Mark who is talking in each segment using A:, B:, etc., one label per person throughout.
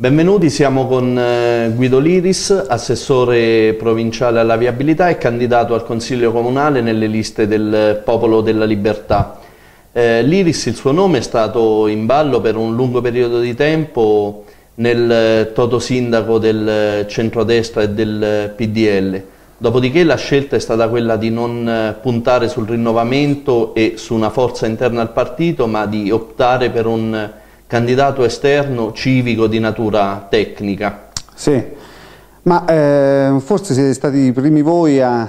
A: Benvenuti, siamo con eh, Guido Liris, assessore provinciale alla viabilità e candidato al Consiglio Comunale nelle liste del Popolo della Libertà. Eh, Liris, il suo nome, è stato in ballo per un lungo periodo di tempo nel eh, toto sindaco del centrodestra e del PDL. Dopodiché la scelta è stata quella di non eh, puntare sul rinnovamento e su una forza interna al partito, ma di optare per un candidato esterno civico di natura tecnica.
B: Sì, ma eh, forse siete stati i primi voi a,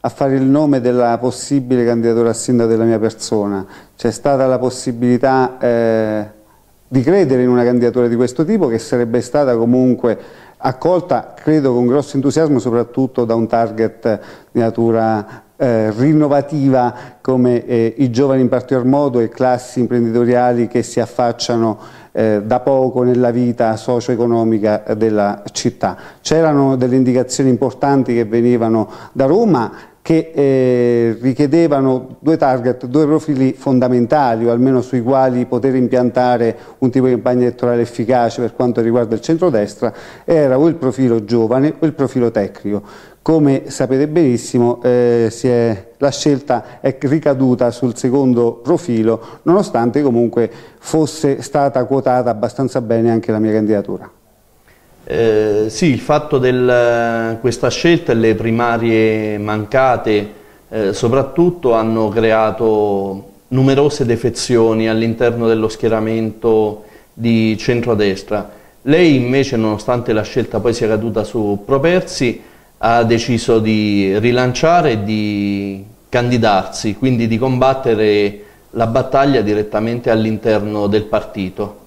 B: a, fare il nome della possibile candidatura a sindaco della mia persona. C'è stata la possibilità eh, di credere in una candidatura di questo tipo che sarebbe stata comunque accolta, credo, con grosso entusiasmo soprattutto da un target di natura eh, rinnovativa come eh, i giovani in particolar modo e classi imprenditoriali che si affacciano eh, da poco nella vita socio-economica della città. C'erano delle indicazioni importanti che venivano da Roma che eh, richiedevano due target, due profili fondamentali o almeno sui quali poter impiantare un tipo di campagna elettorale efficace per quanto riguarda il centrodestra, era o il profilo giovane o il profilo tecnico. Come sapete benissimo eh, è, la scelta è ricaduta sul secondo profilo, nonostante comunque fosse stata quotata abbastanza bene anche la mia candidatura.
A: Eh, sì, il fatto di questa scelta e le primarie mancate eh, soprattutto hanno creato numerose defezioni all'interno dello schieramento di centrodestra. Lei invece, nonostante la scelta poi sia caduta su Propersi, ha deciso di rilanciare e di candidarsi, quindi di combattere la battaglia direttamente all'interno del partito.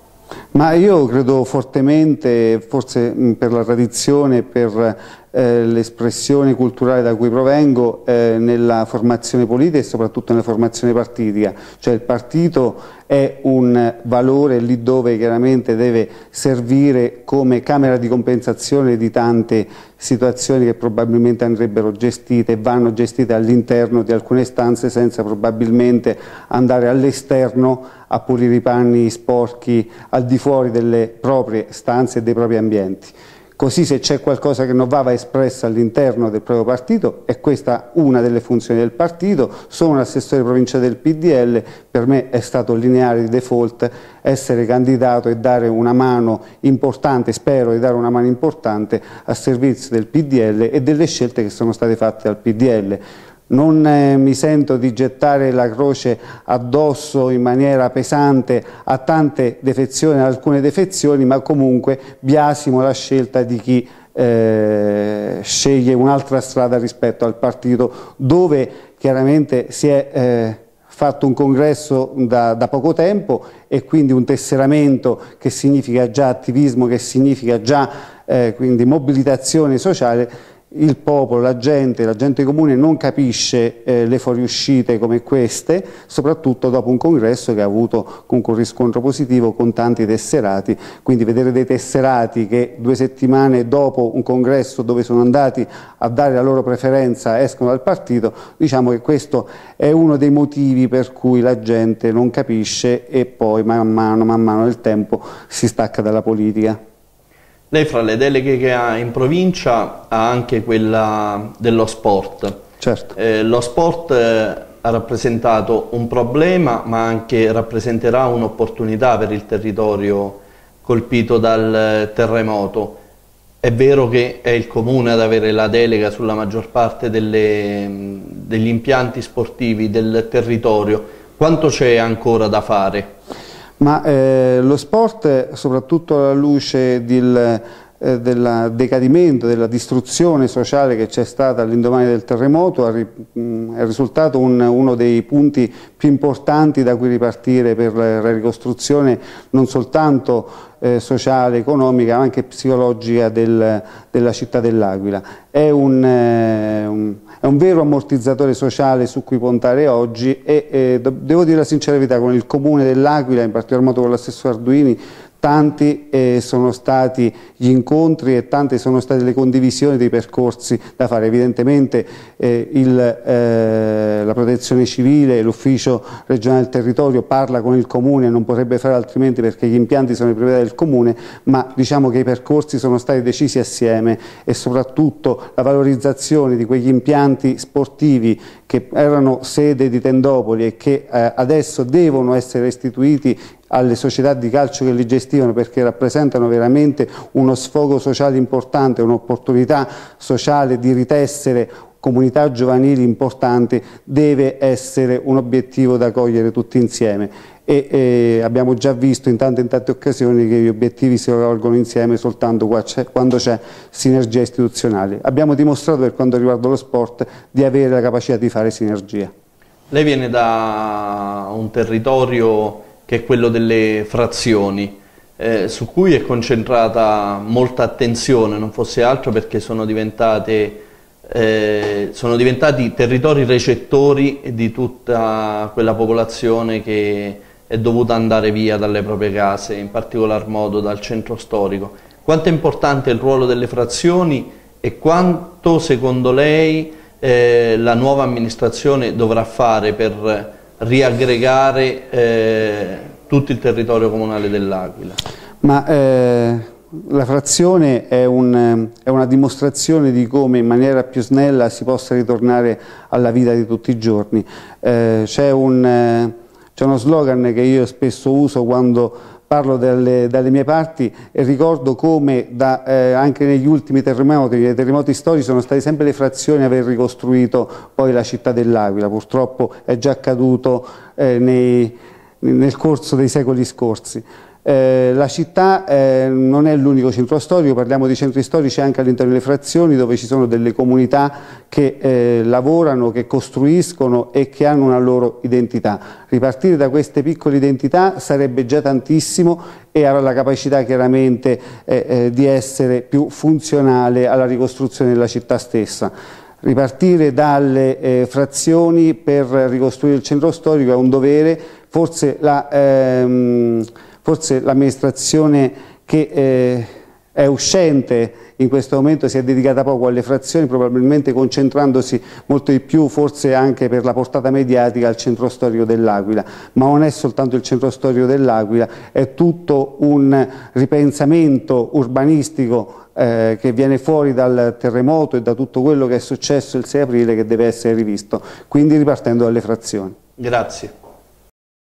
B: Ma io credo fortemente, forse per la tradizione, per eh, l'espressione culturale da cui provengo eh, nella formazione politica e soprattutto nella formazione partitica, cioè il partito è un valore lì dove chiaramente deve servire come camera di compensazione di tante situazioni che probabilmente andrebbero gestite e vanno gestite all'interno di alcune stanze senza probabilmente andare all'esterno a pulire i panni sporchi al di delle proprie stanze e dei propri ambienti. Così se c'è qualcosa che non va va espressa all'interno del proprio partito, è questa una delle funzioni del partito, sono un assessore provinciale del PDL, per me è stato lineare di default essere candidato e dare una mano importante, spero di dare una mano importante a servizio del PDL e delle scelte che sono state fatte dal PDL non eh, mi sento di gettare la croce addosso in maniera pesante a tante defezioni, a alcune defezioni, ma comunque biasimo la scelta di chi eh, sceglie un'altra strada rispetto al partito dove chiaramente si è eh, fatto un congresso da, da, poco tempo e quindi un tesseramento che significa già attivismo, che significa già eh, quindi mobilitazione sociale il popolo, la gente, la gente comune non capisce eh, le fuoriuscite come queste, soprattutto dopo un congresso che ha avuto comunque un riscontro positivo con tanti tesserati, quindi vedere dei tesserati che due settimane dopo un congresso dove sono andati a dare la loro preferenza escono dal partito, diciamo che questo è uno dei motivi per cui la gente non capisce e poi man mano, man mano nel tempo si stacca dalla politica.
A: Lei fra le deleghe che ha in provincia ha anche quella dello sport.
B: Certo.
A: Eh, lo sport eh, ha rappresentato un problema ma anche rappresenterà un'opportunità per il territorio colpito dal terremoto. È vero che è il comune ad avere la delega sulla maggior parte delle, degli impianti sportivi del territorio. Quanto c'è ancora da fare?
B: Ma eh, lo sport, soprattutto alla luce del, eh, del decadimento, della distruzione sociale che c'è stata all'indomani del terremoto, è risultato un, uno dei punti più importanti da cui ripartire per la ricostruzione non soltanto eh, sociale, economica, ma anche psicologica del, della città dell'Aquila. È un, eh, un è un vero ammortizzatore sociale su cui puntare oggi e eh, devo dire la sincera verità, con il comune dell'Aquila, in particolar modo con l'assessore Arduini, tanti eh, sono stati gli incontri e tante sono state le condivisioni dei percorsi da fare. Evidentemente eh, il, eh, la protezione civile, l'ufficio regionale del territorio parla con il comune, non potrebbe fare altrimenti perché gli impianti sono di proprietà del comune, ma diciamo che i percorsi sono stati decisi assieme e soprattutto la valorizzazione di quegli impianti sportivi che erano sede di Tendopoli e che eh, adesso devono essere restituiti alle società di calcio che li gestivano perché rappresentano veramente uno sfogo sociale importante, un'opportunità sociale di ritessere comunità giovanili importanti deve essere un obiettivo da cogliere tutti insieme e eh, abbiamo già visto in tante, in tante occasioni che gli obiettivi si raccolgono insieme soltanto quando c'è sinergia istituzionale. Abbiamo dimostrato per quanto riguarda lo sport di avere la capacità di fare sinergia.
A: Lei viene da un territorio che è quello delle frazioni, eh, su cui è concentrata molta attenzione, non fosse altro perché sono, eh, sono diventati territori recettori di tutta quella popolazione che è dovuta andare via dalle proprie case, in particolar modo dal centro storico. Quanto è importante il ruolo delle frazioni e quanto secondo lei eh, la nuova amministrazione dovrà fare per riaggregare eh, tutto il territorio comunale dell'Aquila?
B: Ma eh, la frazione è, un, è, una dimostrazione di come in maniera più snella si possa ritornare alla vita di tutti i giorni. Eh, C'è un, uno slogan che io spesso uso quando parlo delle, dalle mie parti e ricordo come da, eh, anche negli ultimi terremoti, nei terremoti storici sono state sempre le frazioni a aver ricostruito poi la città dell'Aquila, purtroppo è già accaduto eh, nei, nel corso dei secoli scorsi. Eh, la città eh, non è l'unico centro storico, parliamo di centri storici anche all'interno delle frazioni dove ci sono delle comunità che eh, lavorano, che costruiscono e che hanno una loro identità. Ripartire da queste piccole identità sarebbe già tantissimo e avrà la capacità chiaramente eh, eh, di essere più funzionale alla ricostruzione della città stessa. Ripartire dalle eh, frazioni per ricostruire il centro storico è un dovere, forse la... Ehm, forse l'amministrazione che eh, è uscente in questo momento si è dedicata poco alle frazioni, probabilmente concentrandosi molto di più, forse anche per la portata mediatica, al centro storico dell'Aquila. Ma non è soltanto il centro storico dell'Aquila, è tutto un ripensamento urbanistico eh, che viene fuori dal terremoto e da tutto quello che è successo il 6 aprile che deve essere rivisto, quindi ripartendo dalle frazioni.
A: Grazie.